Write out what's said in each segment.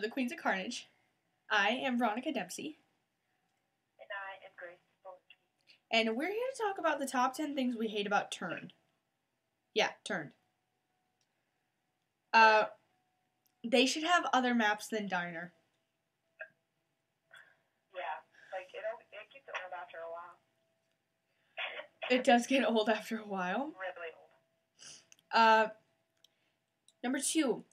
Carnage. I am Veronica Dempsey, And I am Grace Bolton. and we're here to talk about the top 10 things we hate about Turned. Yeah, Turned. Uh, they should have other maps than Diner. Yeah, like it it gets old after a while. It does get old after a while. really old. Uh, number two,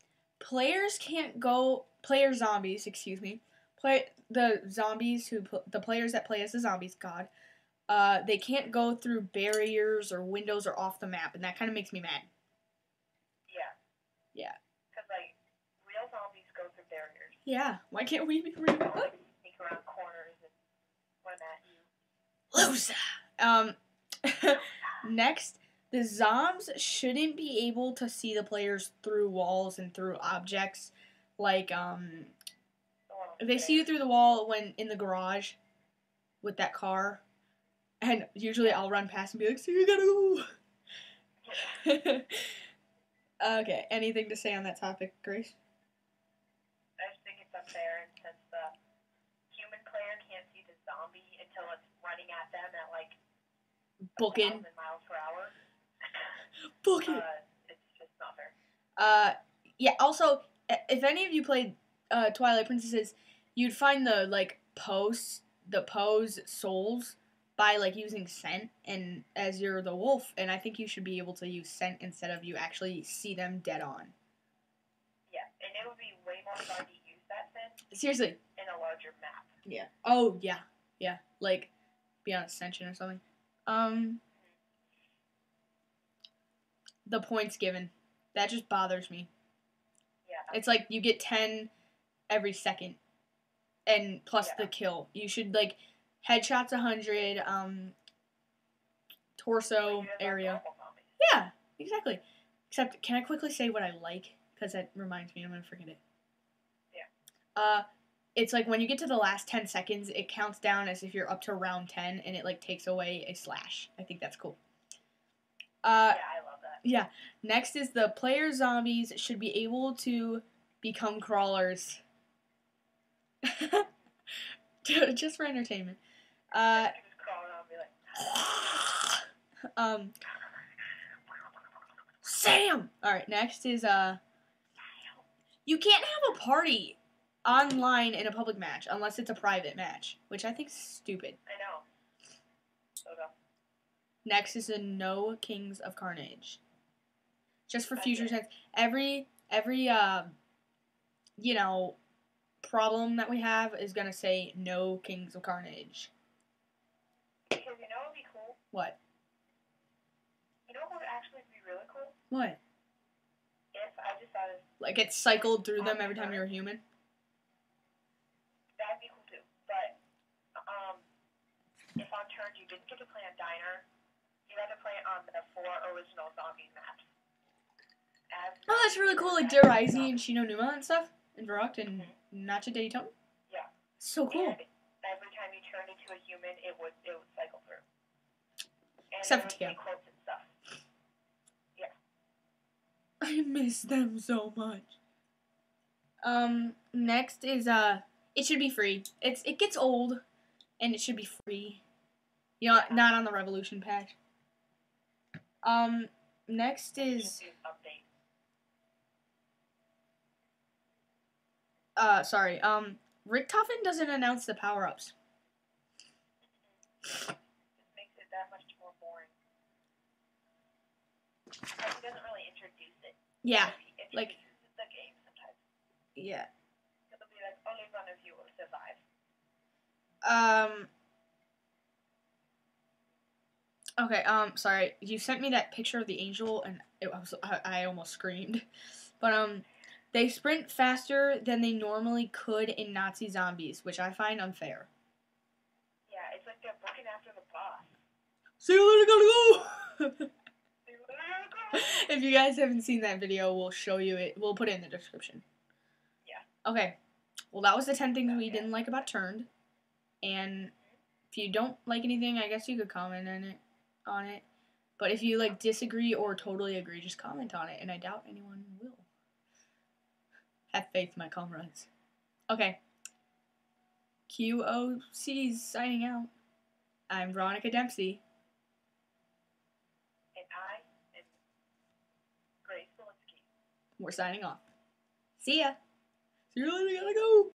players can't go. Player zombies, excuse me. Play the zombies who the players that play as the zombies. God, uh, they can't go through barriers or windows or off the map, and that kind of makes me mad. Yeah. Yeah. Because like real zombies go through barriers. Yeah, why can't we be real? like sneak around corners and run at you. Loser. Um, next, the zombs shouldn't be able to see the players through walls and through objects, like um. The They see you through the wall when in the garage with that car. And usually I'll run past and be like, so you gotta go. okay, anything to say on that topic, Grace? I just think it's unfair, and since the human player can't see the zombie until it's running at them at like Book a thousand miles per hour, Book it. uh, it's just not fair. Uh, yeah, also, if any of you played uh, Twilight Princesses, you'd find the, like, pose, the pose souls by, like, using scent and as you're the wolf, and I think you should be able to use scent instead of you actually see them dead on. Yeah, and it would be way more fun to use that scent. Seriously, in a larger map. Yeah. Oh yeah, yeah. Like be on Ascension or something. Um the points given. That just bothers me. Yeah. It's like you get ten every second. And plus Yeah. the kill. You should like headshots hundred, um torso Like, you have, like, area. Yeah, exactly. Except, can I quickly say what I like? Because that reminds me, I'm gonna forget it. Yeah. Uh, it's like when you get to the last ten seconds, it counts down as if you're up to round ten, and it like takes away a slash. I think that's cool. Uh, yeah, I love that. Yeah. Next is the player zombies should be able to become crawlers. Just for entertainment. Uh, You just crawl around and be like, um, Sam. All right. Next is uh, you can't have a party online in a public match unless it's a private match, which I think is stupid. I know. So dumb. Next is the no Kings of Carnage. Just for future tense, every every uh, you know, problem that we have is gonna say no Kings of Carnage. Because you know what would be cool? What? You know what would actually be really cool? What? If I decided Like it cycled through them every time you were human. that'd be cool too. But um, if on turn you didn't get to play on Diner, you had to play on the four original zombie maps. Oh, that's really cool. Like as Der Riese and zombies. Shi No Numa and stuff, and Verruckt and Nacha Dayton. Yeah. So cool. And every time you turned into a human, it would it would cycle through. And Except for would be quotes and stuff. I miss them so much. Um, next is uh, it should be free. It's it gets old, and it should be free. You know, not on the Revolution patch. Um, next is Just use update. Uh, sorry. Um, Richtofen doesn't announce the power ups. Just makes it that much more boring. Like, he doesn't really introduce it. Yeah, He like- introduces the game sometimes. yeah. It'll be like, only one of you will survive. Um. Okay. Um. Sorry. You sent me that picture of the angel, and it was I, I almost screamed. But um, they sprint faster than they normally could in Nazi zombies, which I find unfair. Yeah, it's like they're looking after the boss. See you later, gotta go. They literally go. if you guys haven't seen that video, we'll show you it. We'll put it in the description. Yeah. Okay. Well, that was the ten things we Okay. didn't like about Turned, and if you don't like anything, I guess you could comment on it. On it, but if you like disagree or totally agree, just comment on it, and I doubt anyone will. Have faith, my comrades. Okay. QOC's signing out. I'm Veronica Dempsey. And I am Grace Walensky. We're signing off. See ya. See you later. Gotta go.